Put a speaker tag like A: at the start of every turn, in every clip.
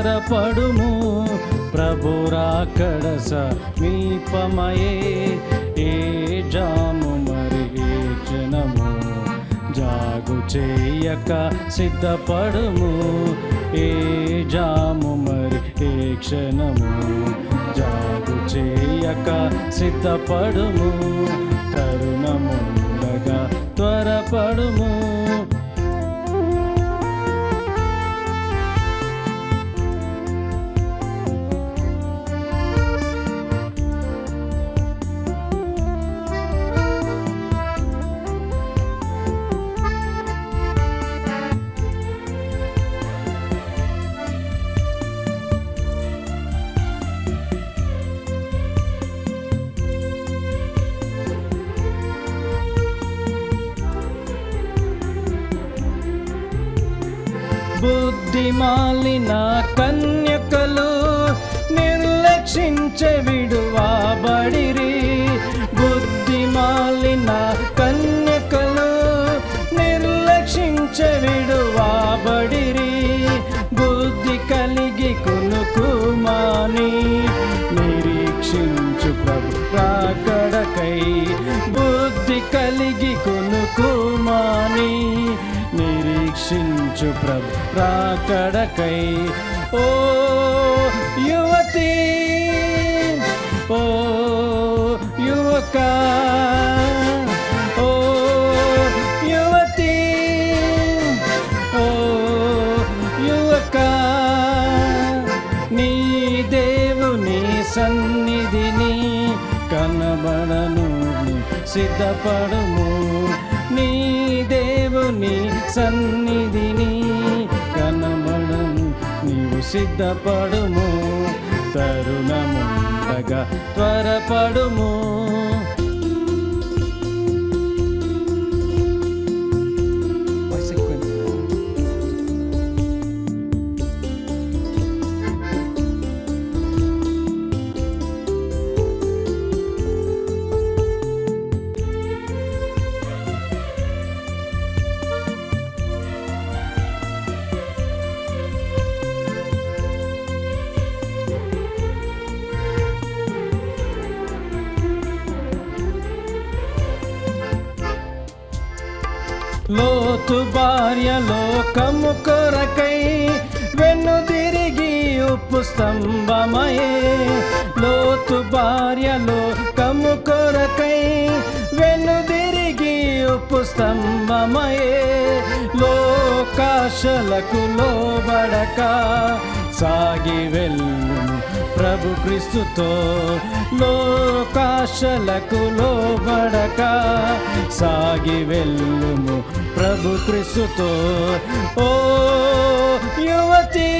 A: తొందరపడుము ప్రభు రాకడ సమీపమయే ఏ జాము మరి జనము? జాగు చేయక సిద్ధపడుము. ఏ జాము మరి ఏ క్షణము? జాగు చేయక సిద్ధపడుము. తరుణముండగా త్వరపడుము. బుద్ధిమాలిన కన్యకలు నిర్లక్షించే విడువాబడిరి. బుద్ధిమాలిన కన్యకలు నిర్లక్షించే విడువాబడిరి. బుద్ధి కలిగి కొనుకుమాని నిరీక్షించు ప్రభు రాకడకై. బుద్ధి కలిగి కొనుకుమాని నిరీక్షించు ప్రభు రాకడకై. ఓ యువతి ఓ యువక ఓ యువతి ఓ యువక. నీ దేవుని సన్నిధిని కనబడను సిద్ధపడము. సన్నిధిని కనబడను నీవు సిద్ధపడుము తరుణముండగా త్వరపడుము. లోతు భార్య లోకము కొరకై వెన్ను తిరిగి ఉప్పు స్తంభమయే. లోతు భార్య లోకము కొరకై వెన్ను తిరిగి ఉప్పు స్తంభమయే. లోకాశలకు లోబడక సాగి వెళ్ళు ప్రభు క్రీస్తుతో. లోకాశలకు లోబడక సాగి వెళ్ళుము ప్రభు క్రీస్తుతో. ఓ యువతి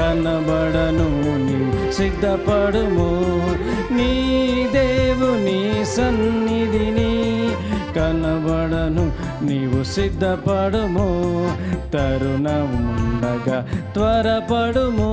A: కనబడను నీవు సిద్ధపడుము. నీ దేవుని సన్నిధిని కనబడను నీవు సిద్ధపడుము. తరుణముండగా త్వరపడుము.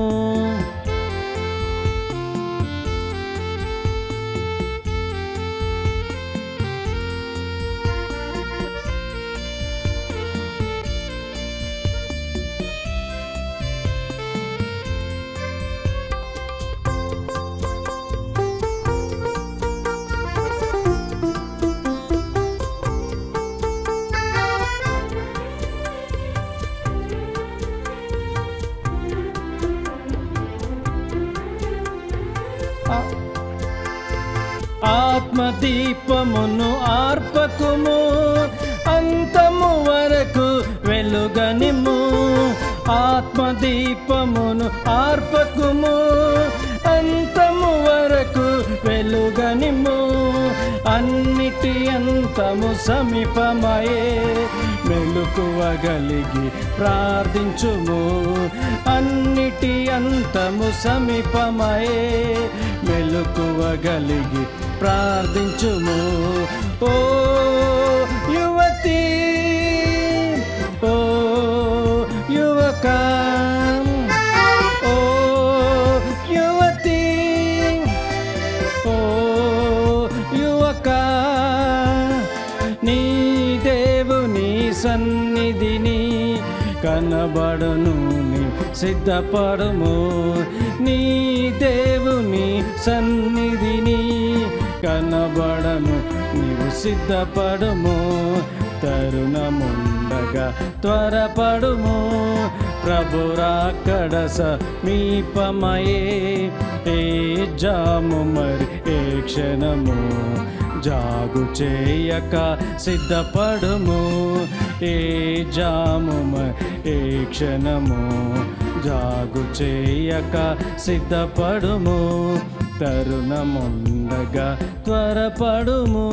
A: ఆత్మదీపమును ఆర్పకుము. అంతము వరకు వెలుగనిము. ఆత్మదీపమును ఆర్పకుము. అంతము వరకు వెలుగనిము. అన్నిటి అంతము సమీపమయే మెలుకువగలిగి ప్రార్థించుము. అన్నిటి అంతము సమీపమయే మెలుకువగలిగి ప్రార్థించుము. ఓ కనబడును నీ సిద్ధపడుము. నీ దేవుని సన్నిధిని కనబడను నీవు సిద్ధపడుము. తరుణముండగా త్వరపడుము. ప్రభురాకడ సమీపమయే ఏ జాము మరి ఏ క్షణము. జాగు చేయక సిద్ధపడుము. ఏ జాము ఏ క్షణము జాగు చేయక సిద్ధపడుము. తరుణముండగా త్వరపడుము.